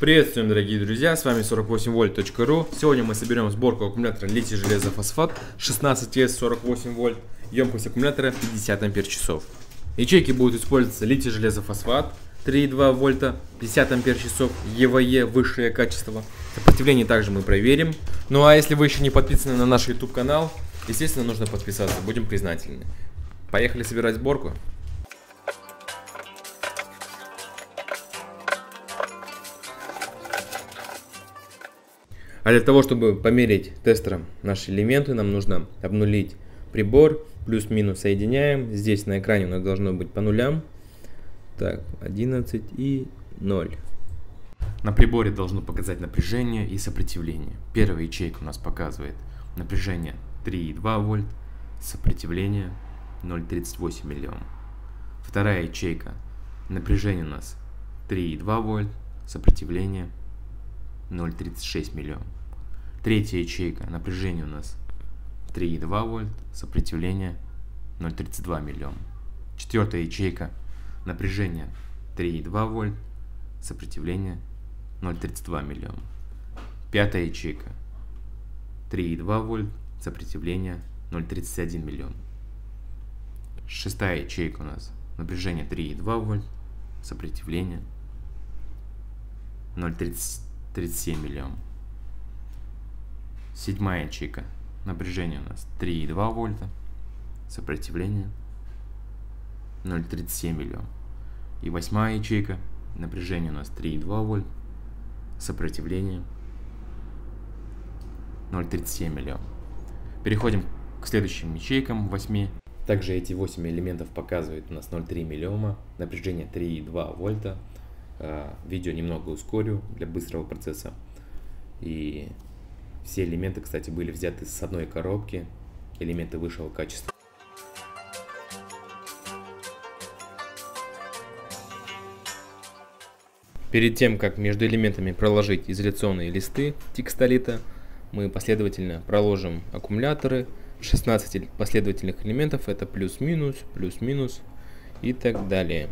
Приветствуем, дорогие друзья, с вами 48volt.ru. Сегодня мы соберем сборку аккумулятора литий железофосфат 16S 48 вольт, емкость аккумулятора 50 ампер часов. Ячейки будут использоваться литий железофосфат 3,2 вольта, 50 ампер часов, ЕВЕ, высшее качество. Сопротивление также мы проверим. Ну а если вы еще не подписаны на наш YouTube канал, естественно нужно подписаться, будем признательны. Поехали собирать сборку. А для того, чтобы померить тестером наши элементы, нам нужно обнулить прибор, плюс-минус соединяем. Здесь на экране у нас должно быть по нулям. Так, 11 и 0. На приборе должно показать напряжение и сопротивление. Первая ячейка у нас показывает напряжение 3,2 вольт, сопротивление 0,38 миллиом. Вторая ячейка, напряжение у нас 3,2 вольт, сопротивление 0,36 миллиом. Третья ячейка, напряжение у нас 3,2 вольт, сопротивление 0,32 миллиом. Четвертая ячейка, напряжение 3,2 вольт, сопротивление 0,32 миллиом. Пятая ячейка 3,2 вольт, сопротивление 0,31 миллиом. Шестая ячейка у нас напряжение 3,2 вольт, сопротивление 0,37 миллиом. Седьмая ячейка. Напряжение у нас 3,2 вольта. Сопротивление 0,37 миллиом. И восьмая ячейка. Напряжение у нас 3,2 вольт. Сопротивление 0,37 миллиом. Переходим к следующим ячейкам 8. Также эти 8 элементов показывают у нас 0,3 миллиома, напряжение 3,2 вольта. А, видео немного ускорю для быстрого процесса. И все элементы, кстати, были взяты с одной коробки, элементы высшего качества. Перед тем, как между элементами проложить изоляционные листы текстолита, мы последовательно проложим аккумуляторы. 16 последовательных элементов это плюс-минус, плюс-минус и так далее.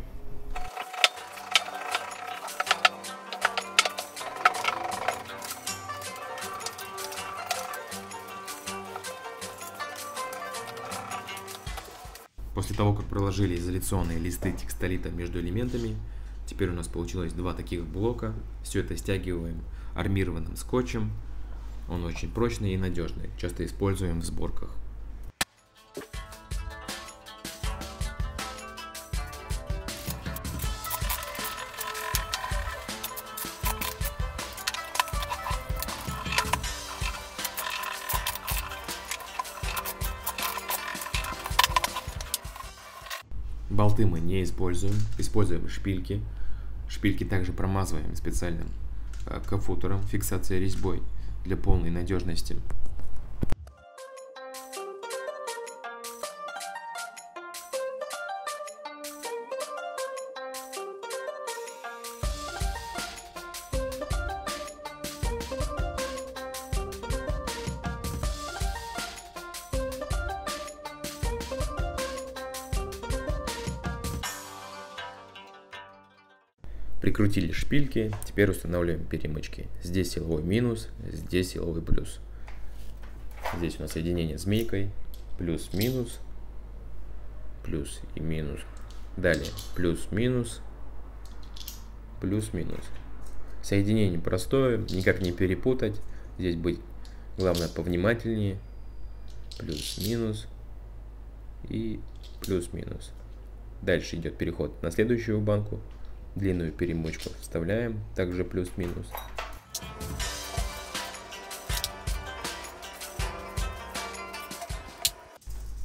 После того, как проложили изоляционные листы текстолита между элементами, теперь у нас получилось два таких блока. Все это стягиваем армированным скотчем. Он очень прочный и надежный, часто используем в сборках. Болты мы не используем, используем шпильки. Шпильки также промазываем специальным э, кафутером фиксации резьбой для полной надежности. Прикрутили шпильки, теперь устанавливаем перемычки. Здесь силовой минус, здесь силовой плюс. Здесь у нас соединение змейкой, плюс-минус, плюс и минус. Далее плюс-минус, плюс-минус. Соединение простое, никак не перепутать. Здесь быть, главное, повнимательнее. Плюс-минус и плюс-минус. Дальше идет переход на следующую банку длинную перемычку вставляем, также плюс-минус.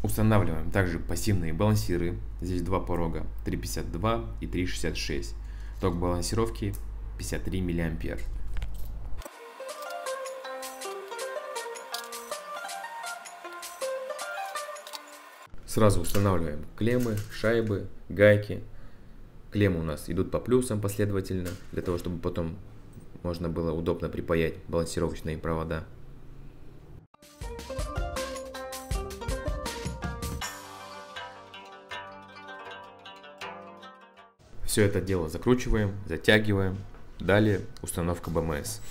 Устанавливаем также пассивные балансиры. Здесь два порога 3.52 и 3.66. Ток балансировки 53 миллиампер. Сразу устанавливаем клеммы, шайбы, гайки, Клеммы у нас идут по плюсам последовательно, для того, чтобы потом можно было удобно припаять балансировочные провода. Все это дело закручиваем, затягиваем Далее установка БМС.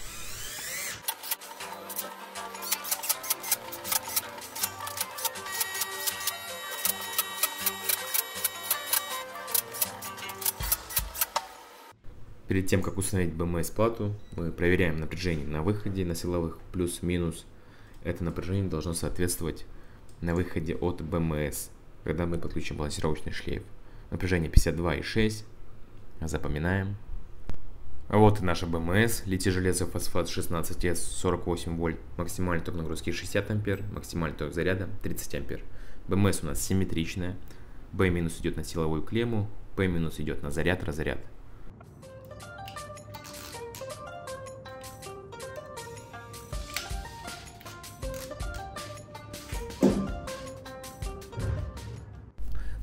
Перед тем, как установить BMS-плату, мы проверяем напряжение на выходе на силовых плюс-минус. Это напряжение должно соответствовать на выходе от BMS, когда мы подключим балансировочный шлейф. Напряжение 52,6. Запоминаем. Вот и наша BMS, литий железо фосфат 16S 48 вольт, максимальный ток нагрузки 60 ампер, максимальный ток заряда 30 ампер. BMS у нас симметричная, B- идет на силовую клемму, P- идет на заряд-разряд.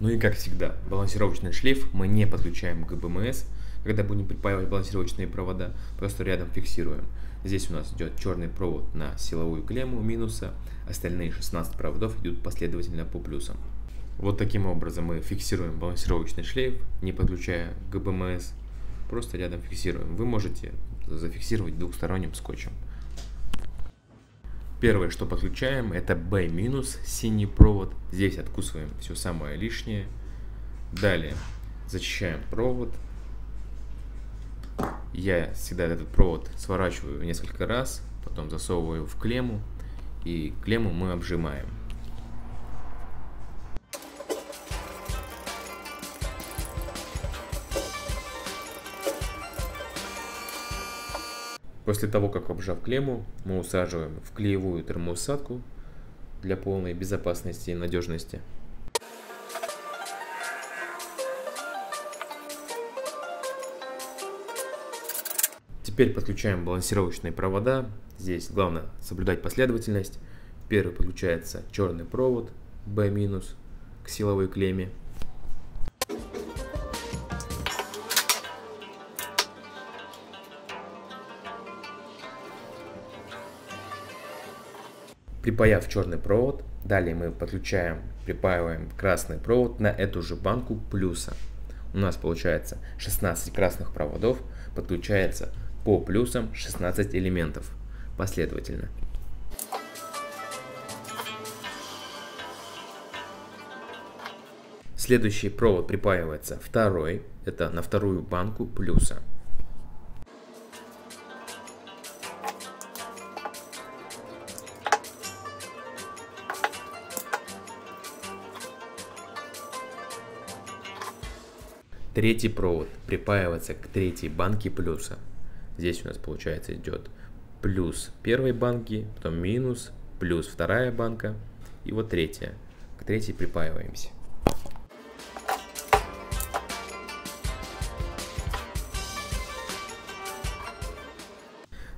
Ну и как всегда, балансировочный шлейф мы не подключаем к БМС, когда будем припаивать балансировочные провода, просто рядом фиксируем. Здесь у нас идет черный провод на силовую клемму минуса, остальные 16 проводов идут последовательно по плюсам. Вот таким образом мы фиксируем балансировочный шлейф, не подключая к БМС, просто рядом фиксируем. Вы можете зафиксировать двухсторонним скотчем. Первое, что подключаем, это B- синий провод. Здесь откусываем все самое лишнее. Далее зачищаем провод. Я всегда этот провод сворачиваю несколько раз, потом засовываю в клемму, и клемму мы обжимаем. После того, как обжав клемму, мы усаживаем в клеевую термоусадку для полной безопасности и надежности. Теперь подключаем балансировочные провода. Здесь главное соблюдать последовательность. Первый подключается черный провод B- к силовой клемме. Припаяв черный провод, далее мы подключаем, припаиваем красный провод на эту же банку плюса. У нас получается 16 красных проводов, подключается по плюсам 16 элементов последовательно. Следующий провод припаивается второй, это на вторую банку плюса. Третий провод припаивается к третьей банке плюса. Здесь у нас получается идет плюс первой банки, потом минус, плюс вторая банка и вот третья. К третьей припаиваемся.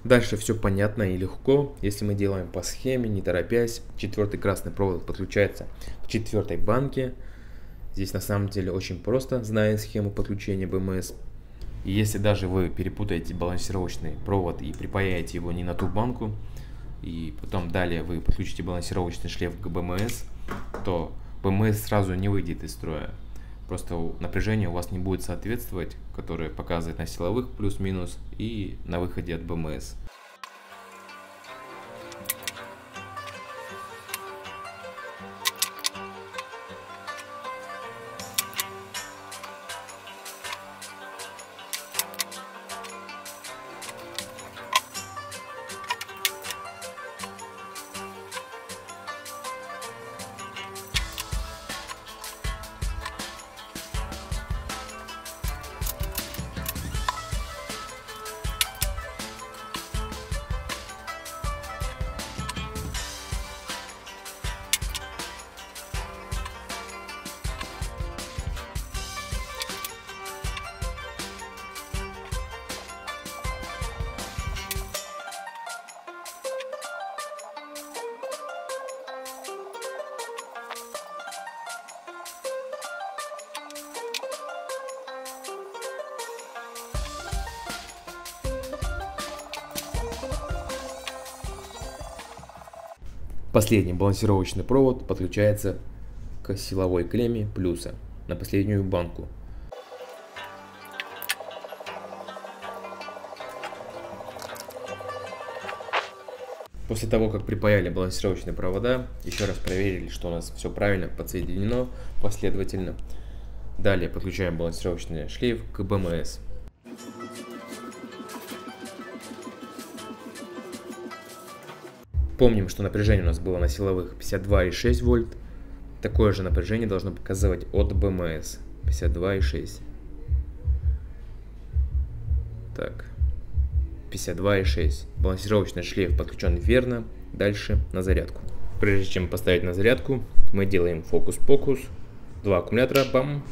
Дальше все понятно и легко, если мы делаем по схеме, не торопясь. Четвертый красный провод подключается к четвертой банке, Здесь на самом деле очень просто, зная схему подключения BMS. И если даже вы перепутаете балансировочный провод и припаяете его не на ту банку, и потом далее вы подключите балансировочный шлейф к BMS, то BMS сразу не выйдет из строя. Просто напряжение у вас не будет соответствовать, которое показывает на силовых плюс-минус и на выходе от BMS. Последний балансировочный провод подключается к силовой клемме плюса на последнюю банку. После того, как припаяли балансировочные провода, еще раз проверили, что у нас все правильно подсоединено последовательно. Далее подключаем балансировочный шлейф к БМС. Помним, что напряжение у нас было на силовых 52,6 вольт. Такое же напряжение должно показывать от БМС 52,6. Так. 52,6. Балансировочный шлейф подключен верно. Дальше на зарядку. Прежде чем поставить на зарядку, мы делаем фокус-покус. Два аккумулятора, бам.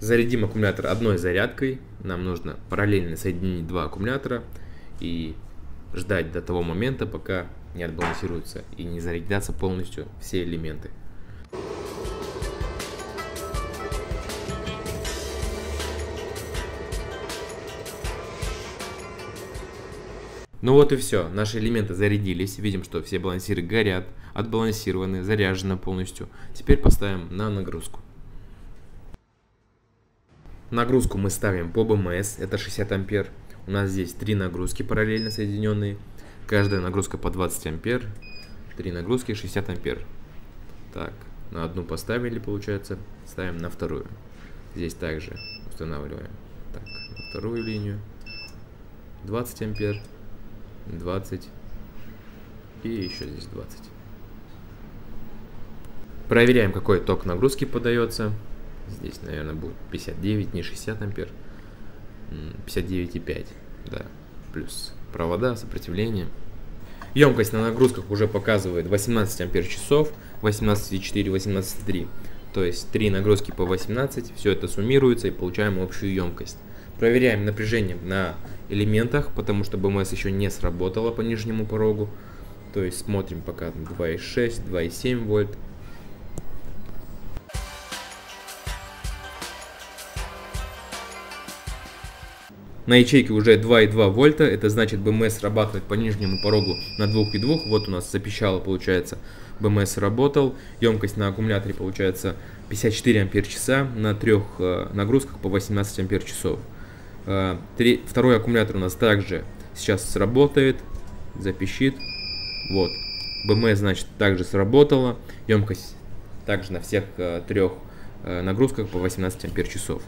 Зарядим аккумулятор одной зарядкой. Нам нужно параллельно соединить два аккумулятора и ждать до того момента, пока не отбалансируются и не зарядятся полностью все элементы. Ну вот и все, наши элементы зарядились, видим, что все балансиры горят, отбалансированы, заряжены полностью. Теперь поставим на нагрузку. Нагрузку мы ставим по БМС, это 60 ампер. У нас здесь три нагрузки параллельно соединенные. Каждая нагрузка по 20 ампер. Три нагрузки 60 ампер. Так, на одну поставили, получается. Ставим на вторую. Здесь также устанавливаем. Так, на вторую линию. 20 ампер. 20 и еще здесь 20. Проверяем, какой ток нагрузки подается. Здесь, наверное, будет 59, не 60 ампер. 59,5, да, плюс провода, сопротивление. Емкость на нагрузках уже показывает 18 ампер часов, 18,4, 18,3. То есть 3 нагрузки по 18, все это суммируется и получаем общую емкость. Проверяем напряжение на элементах, потому что БМС еще не сработало по нижнему порогу. То есть смотрим пока 2,6, 2,7 вольт. На ячейке уже 2,2 вольта, это значит БМС срабатывает по нижнему порогу на 2,2. Вот у нас запищало, получается, БМС работал. Емкость на аккумуляторе получается 54 ампер часа на трех э, нагрузках по 18 ампер часов. Второй аккумулятор у нас также сейчас сработает, запищит. Вот. БМС, значит, также сработала. Емкость также на всех э, трех э, нагрузках по 18 ампер часов.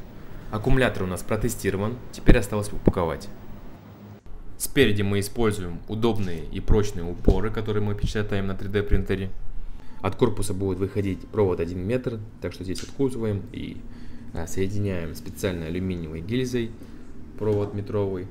Аккумулятор у нас протестирован, теперь осталось упаковать. Спереди мы используем удобные и прочные упоры, которые мы печатаем на 3D принтере. От корпуса будет выходить провод 1 метр, так что здесь откусываем и соединяем специальной алюминиевой гильзой провод метровый.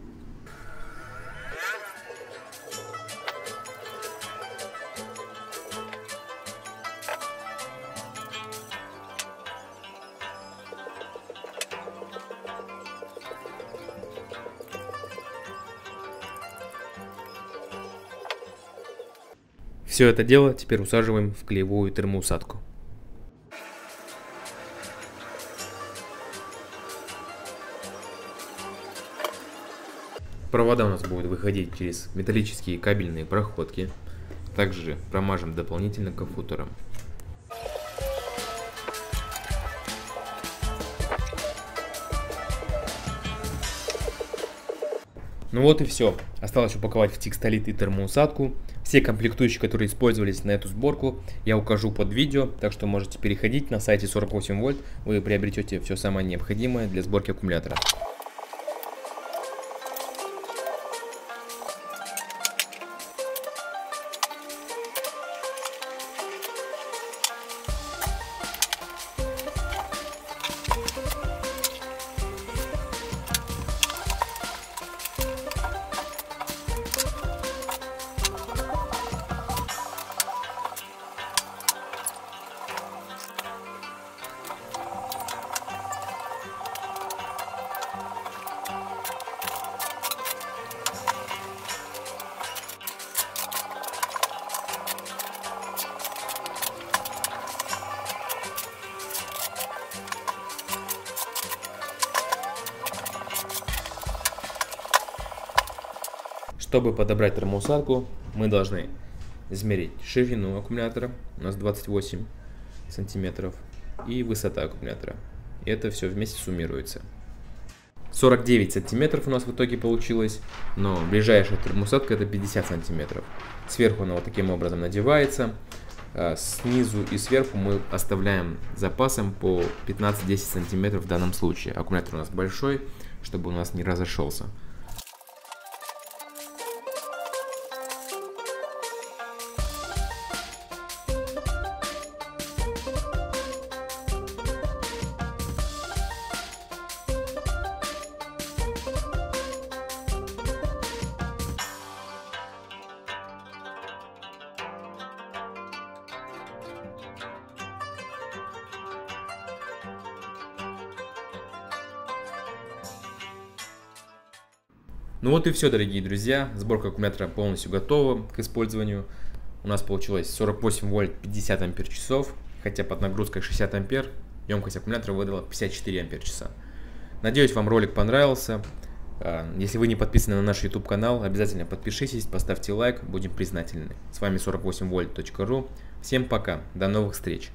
Все это дело теперь усаживаем в клеевую термоусадку. Провода у нас будут выходить через металлические кабельные проходки. Также промажем дополнительно кофутором. Ну вот и все. Осталось упаковать в текстолит и термоусадку. Все комплектующие, которые использовались на эту сборку, я укажу под видео, так что можете переходить на сайте 48 вольт, вы приобретете все самое необходимое для сборки аккумулятора. Чтобы подобрать термоусадку, мы должны измерить ширину аккумулятора, у нас 28 сантиметров, и высота аккумулятора. И это все вместе суммируется. 49 сантиметров у нас в итоге получилось, но ближайшая термосетка это 50 сантиметров. Сверху она вот таким образом надевается. А, снизу и сверху мы оставляем запасом по 15-10 сантиметров в данном случае. Аккумулятор у нас большой, чтобы у нас не разошелся. Ну вот и все, дорогие друзья. Сборка аккумулятора полностью готова к использованию. У нас получилось 48 вольт 50 ампер часов, хотя под нагрузкой 60 ампер емкость аккумулятора выдала 54 ампер часа. Надеюсь, вам ролик понравился. А, если вы не подписаны на наш YouTube канал, обязательно подпишитесь, поставьте лайк, будем признательны. С вами 48volt.ru. Всем пока, до новых встреч!